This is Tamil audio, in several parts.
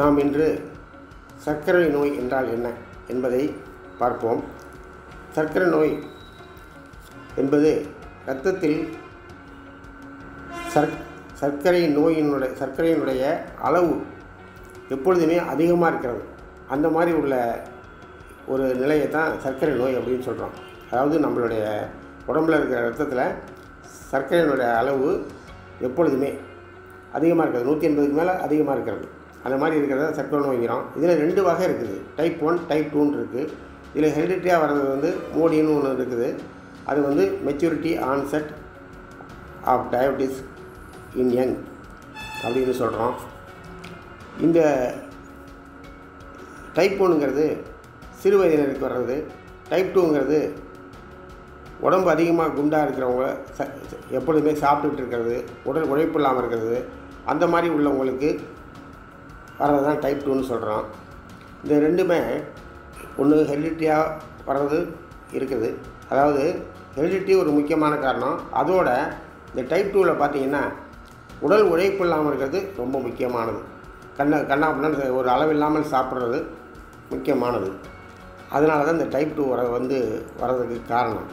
நாம் இன்று சர்க்கரை நோய் என்றால் என்ன என்பதை பார்ப்போம். சர்க்கரை நோய் என்பது இரத்தத்தில் சர்க் சர்க்கரை நோயினுடைய சர்க்கரையினுடைய அளவு எப்பொழுதுமே அதிகமாக இருக்கிறது. அந்த மாதிரி உள்ள ஒரு நிலையை தான் சர்க்கரை நோய் அப்படின்னு சொல்கிறோம் அதாவது நம்மளுடைய உடம்புல இருக்கிற ரத்தத்தில் சர்க்கரையினுடைய அளவு எப்பொழுதுமே அதிகமாக இருக்கிறது. நூற்றி எண்பதுக்கு மேலே அதிகமாக இருக்கிறது. அந்த மாதிரி இருக்கிறத சர்க்கரை நோய்ங்கிறோம் இதில் ரெண்டு வகை இருக்குது. டைப் ஒன் டைப் டூன்னு இருக்குது இதில் ஹெரிடிட்டியாக வர்றது வந்து மோடின்னு ஒன்று இருக்குது. அது வந்து maturity onset of diabetes in young அப்படின்னு சொல்கிறோம் இந்த டைப் ஒன்றுங்கிறது சிறு வயதினருக்கு வர்றது டைப் டூங்கிறது உடம்பு அதிகமாக குண்டாக இருக்கிறவங்க ச எப்பொழுதுமே சாப்பிட்டுட்டு இருக்கிறது உடல் உழைப்பு இல்லாமல் இருக்கிறது அந்த மாதிரி உள்ளவங்களுக்கு வர்றது தான் டைப் டூன்னு சொல்கிறோம் இந்த ரெண்டுமே ஒன்று ஹெரிடிட்டியாக வர்றது இருக்குது. அதாவது ஹெரிடிட்டி ஒரு முக்கியமான காரணம். அதோட இந்த டைப் டூவில் பார்த்தீங்கன்னா உடல் உழைப்பு இல்லாமல் இருக்கிறது ரொம்ப முக்கியமானது. கண்ணை கண்ணா அப்படின்னு ஒரு அளவில்லாமல் சாப்பிட்றது முக்கியமானது. அதனால தான் இந்த டைப் டூ வர வந்து வர்றதுக்கு காரணம்.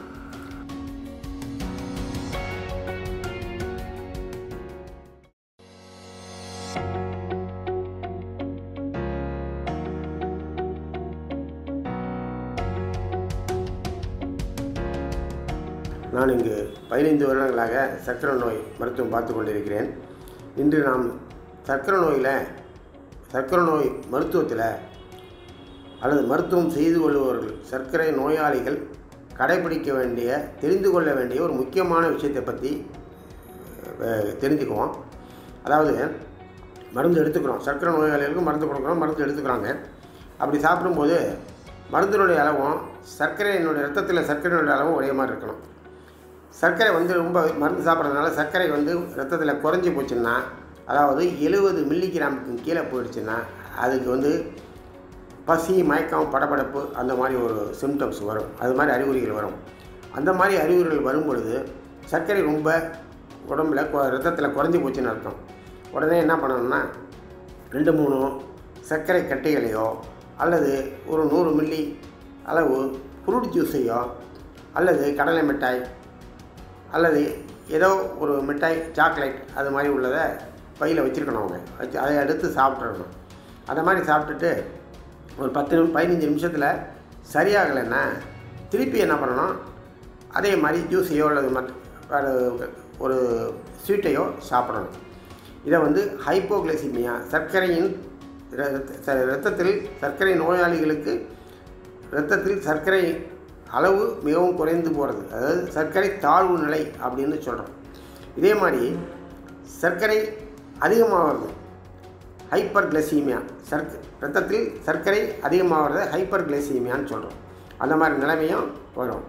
நான் இங்கு பதினைந்து வருடங்களாக சர்க்கரை நோய் மருத்துவம் பார்த்து கொண்டிருக்கிறேன். இன்று நாம் சர்க்கரை நோயில் சர்க்கரை நோய் மருத்துவத்தில் அல்லது மருத்துவம் செய்து கொள்பவர்கள் சர்க்கரை நோயாளிகள் கடைபிடிக்க வேண்டிய தெரிந்து கொள்ள வேண்டிய ஒரு முக்கியமான விஷயத்தை பற்றி தெரிஞ்சுக்குவோம். அதாவது மருந்து எடுத்துக்கிறோம். சர்க்கரை நோயாளிகளுக்கு மருந்து கொடுக்குறோம் மருந்து எடுத்துக்கிறாங்க. அப்படி சாப்பிடும்போது மருந்தினுடைய அளவும் சர்க்கரையினுடைய ரத்தத்தில் சர்க்கரையினுடைய அளவும் ஒரே மாதிரி இருக்கணும். சர்க்கரை வந்து ரொம்ப மருந்து சாப்பிட்றதுனால சர்க்கரை வந்து ரத்தத்தில் குறைஞ்சி போச்சுன்னா அதாவது எழுபது மில்லிகிராமுக்கு கீழே போயிடுச்சுன்னா அதுக்கு வந்து பசி மயக்கம் படபடப்பு அந்த மாதிரி ஒரு சிம்டம்ஸ் வரும். அது மாதிரி அறிகுறிகள் வரும். அந்த மாதிரி அறிகுறிகள் வரும் பொழுது சர்க்கரை ரொம்ப உடம்புல கொ- ரத்தத்தில் குறைஞ்சி போச்சுன்னு அர்த்தம். உடனே என்ன பண்ணணும்னா ரெண்டு மூணு சர்க்கரை கட்டைகளையோ அல்லது ஒரு நூறு மில்லி அளவு ஃப்ரூட் ஜூஸையோ அல்லது கடலை மிட்டாய் அல்லது ஏதோ ஒரு மிட்டாய் சாக்லேட் அது மாதிரி உள்ளதை பையில் வச்சுருக்கணும் அவங்க. வச்சு அதை எடுத்து சாப்பிட்றணும் அதை மாதிரி சாப்பிட்டுட்டு ஒரு பத்து நிமிஷம் பதினஞ்சு நிமிஷத்தில் சரியாகலைன்னா திருப்பி என்ன பண்ணணும்? அதே மாதிரி ஜூஸையோ அல்லது மற்ற வேறு ஒரு ஸ்வீட்டையோ சாப்பிடணும். இதை வந்து ஹைப்போகிளைசிமியா சர்க்கரையின் இரத்தத்தில் சர்க்கரை நோயாளிகளுக்கு இரத்தத்தில் சர்க்கரை அளவு மிகவும் குறைந்து போகிறது அதாவது சர்க்கரை தாழ்வு நிலை அப்படின்னு சொல்கிறோம் இதே மாதிரி சர்க்கரை அதிகமாகிறது. ஹைப்பர் கிளசீமியா சர்க் ரத்தத்தில் சர்க்கரை அதிகமாகிறத ஹைப்பர் கிளைசீமியான்னு சொல்கிறோம் அந்த மாதிரி நிலைமையும் வரும்.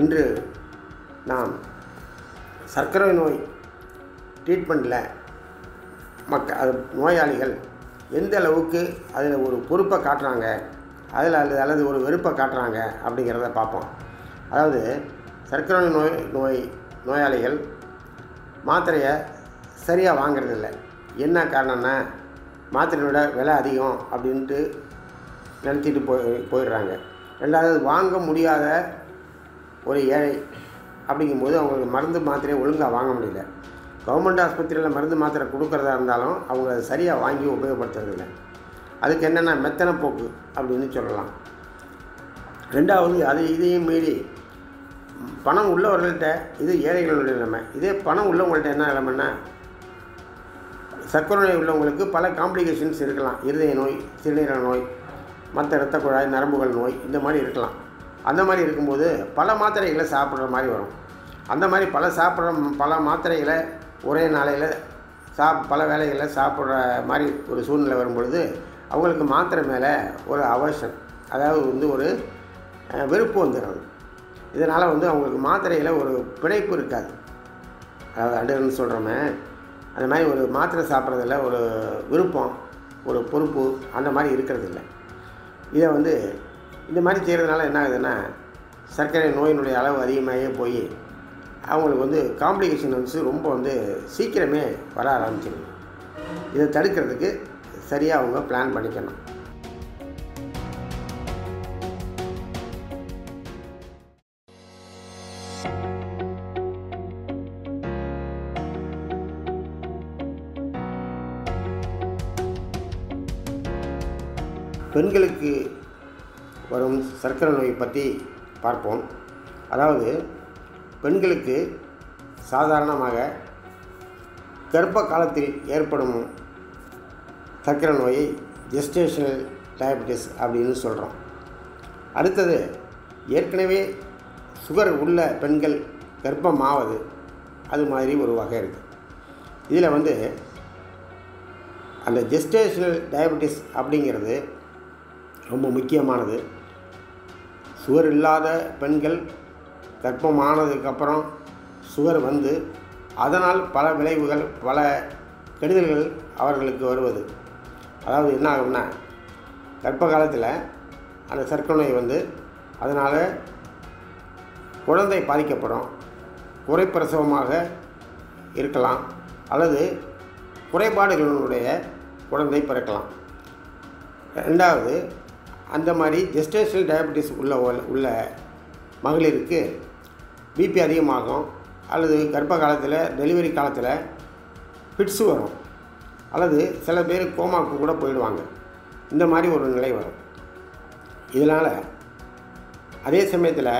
இன்று நாம் சர்க்கரை நோய் ட்ரீட்மெண்ட்டில் மக்க அது நோயாளிகள் எந்த அளவுக்கு அதில் ஒரு பொறுப்பை காட்டுறாங்க அதில் அல்லது அல்லது ஒரு வெறுப்பை காட்டுறாங்க அப்படிங்கிறத பார்ப்போம். அதாவது சர்க்கரை நோய் நோய் நோயாளிகள் மாத்திரையை சரியாக வாங்குறதில்ல. என்ன காரணம்னா மாத்திரையோட விலை அதிகம் அப்படின்ட்டு நினச்சிட்டு போய் போயிடுறாங்க. ரெண்டாவது வாங்க முடியாத ஒரு ஏழை அப்படிங்கும்போது அவங்களுக்கு மருந்து மாத்திரையை ஒழுங்காக வாங்க முடியல. கவர்மெண்ட் ஆஸ்பத்திரியில் மருந்து மாத்திரை கொடுக்குறதா இருந்தாலும் அவங்க அதை சரியாக வாங்கி உபயோகப்படுத்துறதில்ல. அதுக்கு என்னென்னா மெத்தனை போக்கு அப்படின்னு சொல்லலாம். ரெண்டாவது அது இதையும் மீறி பணம் உள்ளவர்கள்ட்ட இது ஏழைகளுடைய நிலைமை. இதே பணம் உள்ளவங்கள்ட்ட என்ன நிலைமைன்னா சர்க்கரை நோய் உள்ளவங்களுக்கு பல காம்ப்ளிகேஷன்ஸ் இருக்கலாம். இருதய நோய் சிறுநீரக நோய் மற்ற இரத்த குழாய் நரம்புகள் நோய் இந்த மாதிரி இருக்கலாம். அந்த மாதிரி இருக்கும்போது பல மாத்திரைகளை சாப்பிட்ற மாதிரி வரும். அந்த மாதிரி பல சாப்பிட்ற பல மாத்திரைகளை ஒரே நாளையில் சாப் பல வேலைகளில் சாப்பிட்ற மாதிரி ஒரு சூழ்நிலை வரும்பொழுது அவங்களுக்கு மாத்திரை மேலே ஒரு அவசியம் அதாவது வந்து ஒரு வெறுப்பு வந்துடும் இதனால் வந்து அவங்களுக்கு மாத்திரையில் ஒரு பிணைப்பு இருக்காது. அதாவது அடுன்னு சொல்கிறோமே அந்த மாதிரி ஒரு மாத்திரை சாப்பிட்றதுல ஒரு விருப்பம் ஒரு பொறுப்பு அந்த மாதிரி இருக்கிறதில்ல. இதை வந்து இந்த மாதிரி செய்கிறதுனால என்ன ஆகுதுன்னா சர்க்கரை நோயினுடைய அளவு அதிகமாகவே போய் அவங்களுக்கு வந்து காம்ப்ளிகேஷன் வந்து ரொம்ப வந்து சீக்கிரமே வர ஆரம்பிச்சிருது இதை தடுக்கிறதுக்கு சரியாக அவங்க பிளான் பண்ணிக்கணும். பெண்களுக்கு வரும் சர்க்கரை நோய் பற்றி பார்ப்போம். அதாவது பெண்களுக்கு சாதாரணமாக கர்ப்ப காலத்தில் ஏற்படும் சர்க்கரை நோயை ஜெஸ்டேஷனல் டயபெட்டிஸ் அப்படின்னு சொல்கிறோம் அடுத்தது ஏற்கனவே சுகர் உள்ள பெண்கள் கர்ப்பமாவது அது மாதிரி ஒரு வகை இருக்குது இதில் வந்து அந்த ஜெஸ்டேஷனல் டயபெட்டிஸ் அப்படிங்கிறது ரொம்ப முக்கியமானது. சுகர் இல்லாத பெண்கள் கர்ப்பம் ஆனதுக்கப்புறம் சுகர் வந்து அதனால் பல விளைவுகள் பல கெடுதல்கள் அவர்களுக்கு வருவது. அதாவது என்ன ஆகும்னா கர்ப்ப காலத்தில் அந்த சர்க்கரை நோய் வந்து அதனால் குழந்தை பாதிக்கப்படும். குறைப்பிரசவமாக இருக்கலாம் அல்லது குறைபாடுகளுடைய குழந்தை பிறக்கலாம். ரெண்டாவது அந்த மாதிரி ஜெஸ்டேஷனல் டயபெட்டிஸ் உள்ள உள்ள மகளிருக்கு பிபி அதிகமாகும் அல்லது கர்ப்ப காலத்தில் டெலிவரி காலத்தில் ஃபிட்ஸு வரும். அல்லது சில பேர் கோமாவுக்கு கூட போயிடுவாங்க. இந்த மாதிரி ஒரு நிலை வரும். இதனால் அதே சமயத்தில்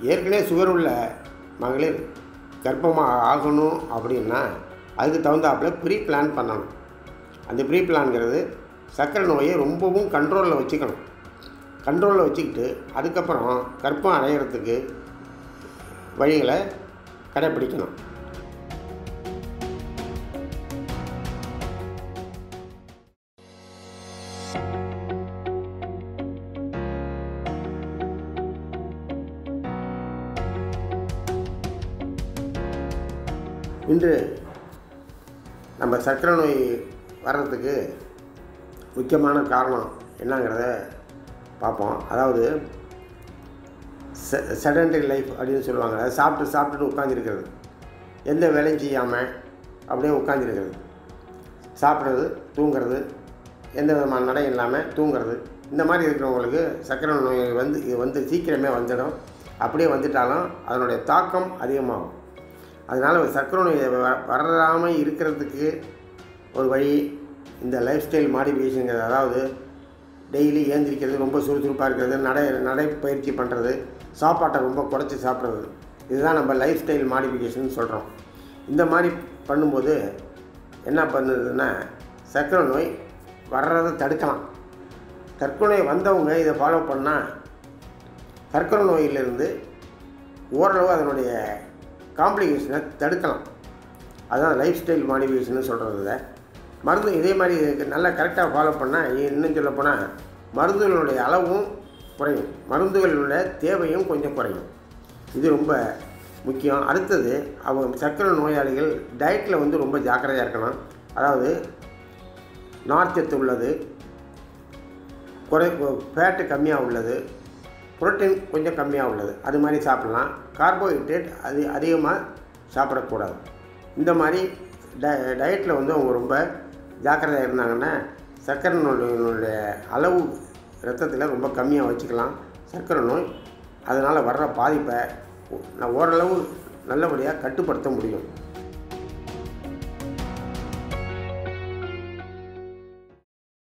ஏற்கனவே சுகர் உள்ள மகளிர் கர்ப்பமாக ஆகணும் அப்படின்னா அதுக்கு தகுந்தாப்பில் ப்ரீ பிளான் பண்ணணும். அந்த ப்ரீ பிளான்ங்கிறது சர்க்கரை நோயை ரொம்பவும் கண்ட்ரோலில் வச்சுக்கணும். கண்ட்ரோலில் வச்சுக்கிட்டு அதுக்கப்புறம் கர்ப்பம் அடையிறதுக்கு வழிகளை கடைப்பிடிக்கணும். இன்று நம்ம சர்க்கரை நோய் வர்றதுக்கு முக்கியமான காரணம் என்னங்கிறத பார்ப்போம். அதாவது செடன்டரி லைஃப் அப்படின்னு சொல்லுவாங்க. அதை சாப்பிட்டு சாப்பிட்டுட்டு உட்காந்துருக்கிறது எந்த வேலையும் செய்யாமல் அப்படியே உட்காந்துருக்கிறது சாப்பிட்றது தூங்குறது எந்த விதமான நடை இல்லாமல் தூங்குறது. இந்த மாதிரி இருக்கிறவங்களுக்கு சர்க்கரை நோய் வந்து இது வந்து சீக்கிரமே வந்துடும். அப்படியே வந்துட்டாலும் அதனுடைய தாக்கம் அதிகமாகும். அதனால் ஒரு சர்க்கரை நோய் வ- வராமல் இருக்கிறதுக்கு ஒரு வழி இந்த லைஃப் ஸ்டைல் மாடிஃபிகேஷனுங்கிறது அதாவது டெய்லி ஏந்திரிக்கிறது ரொம்ப சுறுசுறுப்பாக இருக்கிறது நடை நடைப்பயிற்சி பண்ணுறது சாப்பாட்டை ரொம்ப குறைச்சி சாப்பிட்றது. இதுதான் நம்ம லைஃப் ஸ்டைல் மாடிஃபிகேஷன் சொல்கிறோம் இந்த மாதிரி பண்ணும்போது என்ன பண்ணுதுன்னா சர்க்கரை நோய் வர்றதை தடுக்கலாம். சர்க்கரை நோய் வந்தவங்க இதை ஃபாலோ பண்ணால் சர்க்கரை நோயிலிருந்து ஓரளவு அதனுடைய காம்ப்ளிகேஷனை தடுக்கலாம். அதுதான் லைஃப் ஸ்டைல் மாடிஃபிகேஷன் சொல்கிறதுல மருந்து இதே மாதிரி இதுக்கு நல்லா கரெக்டாக ஃபாலோ பண்ணால் இன்னும் சொல்லப்போனால் மருந்துகளுடைய அளவும் குறையும். மருந்துகளுடைய தேவையும் கொஞ்சம் குறையும். இது ரொம்ப முக்கியம். அடுத்தது அவங்க சர்க்கரை நோயாளிகள் டயட்டில் வந்து ரொம்ப ஜாக்கிரதையாக இருக்கணும். அதாவது நார்ச்சத்து உள்ளது குறை ஃபேட்டு கம்மியாக உள்ளது புரோட்டீன் கொஞ்சம் கம்மியாக உள்ளது. அது மாதிரி சாப்பிட்லாம். கார்போஹைட்ரேட் அது அதிகமாக சாப்பிடக்கூடாது. இந்த மாதிரி ட டயட்டில் வந்து அவங்க ரொம்ப ஜாக்கிரதையாக இருந்தாங்கன்னா சர்க்கரை நோயினுடைய அளவு ரத்தத்தில் ரொம்ப கம்மியாக வச்சுக்கலாம். சர்க்கரை நோய் அதனால் வர்ற பாதிப்பை ஓரளவு நல்லபடியாக கட்டுப்படுத்த முடியும்.